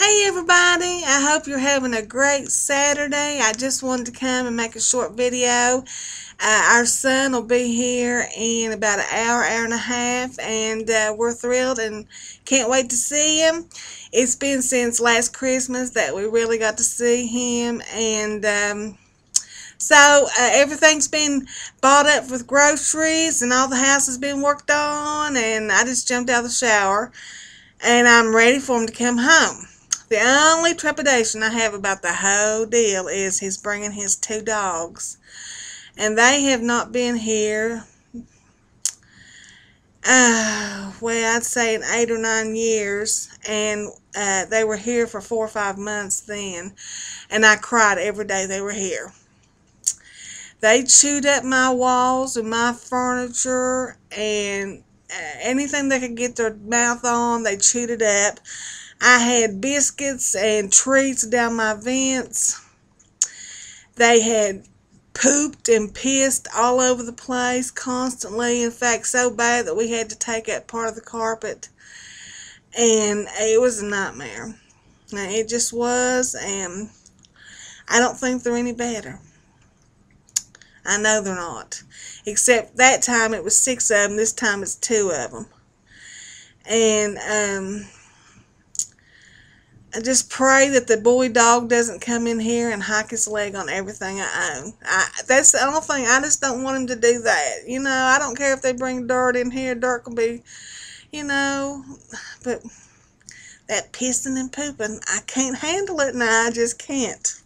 Hey everybody, I hope you're having a great Saturday. I just wanted to come and make a short video. Uh, our son will be here in about an hour, hour and a half, and uh, we're thrilled and can't wait to see him. It's been since last Christmas that we really got to see him, and um, so uh, everything's been bought up with groceries, and all the house has been worked on, and I just jumped out of the shower, and I'm ready for him to come home. The only trepidation I have about the whole deal is he's bringing his two dogs. And they have not been here, uh, well, I'd say in eight or nine years. And uh, they were here for four or five months then. And I cried every day they were here. They chewed up my walls and my furniture and uh, anything they could get their mouth on, they chewed it up. I had biscuits and treats down my vents. They had pooped and pissed all over the place constantly. In fact, so bad that we had to take out part of the carpet. And it was a nightmare. Now, It just was, and I don't think they're any better. I know they're not. Except that time it was six of them, this time it's two of them. And, um, I just pray that the boy dog doesn't come in here and hike his leg on everything I own. I, that's the only thing. I just don't want him to do that. You know, I don't care if they bring dirt in here. Dirt can be, you know, but that pissing and pooping, I can't handle it now. I just can't.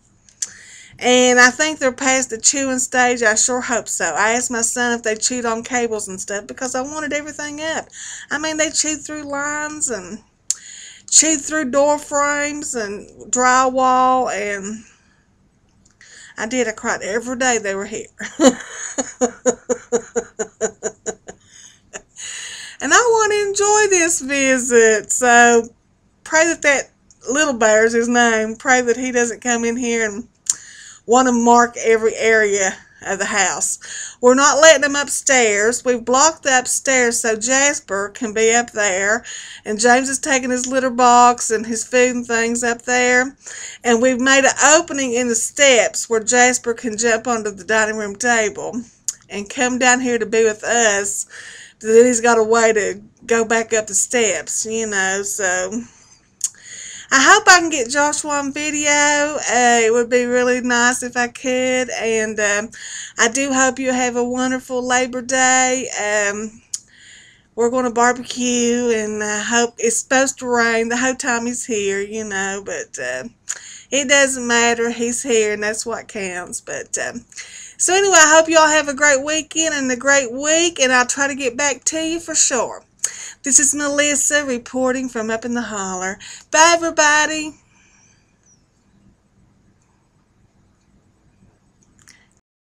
And I think they're past the chewing stage. I sure hope so. I asked my son if they chewed on cables and stuff because I wanted everything up. I mean, they chewed through lines and chewed through door frames and drywall and I did. I cried every day they were here. and I want to enjoy this visit. So pray that that little bear's his name. Pray that he doesn't come in here and want to mark every area of the house. We're not letting them upstairs. We've blocked the upstairs so Jasper can be up there. And James is taking his litter box and his food and things up there. And we've made an opening in the steps where Jasper can jump onto the dining room table and come down here to be with us. Then he's got a way to go back up the steps, you know, so... I hope I can get Joshua on video. Uh, it would be really nice if I could. And um, I do hope you have a wonderful Labor Day. Um, we're going to barbecue and I hope it's supposed to rain the whole time he's here, you know, but uh, it doesn't matter. He's here and that's what counts. But um, so anyway, I hope you all have a great weekend and a great week and I'll try to get back to you for sure. This is Melissa reporting from up in the holler. Bye, everybody.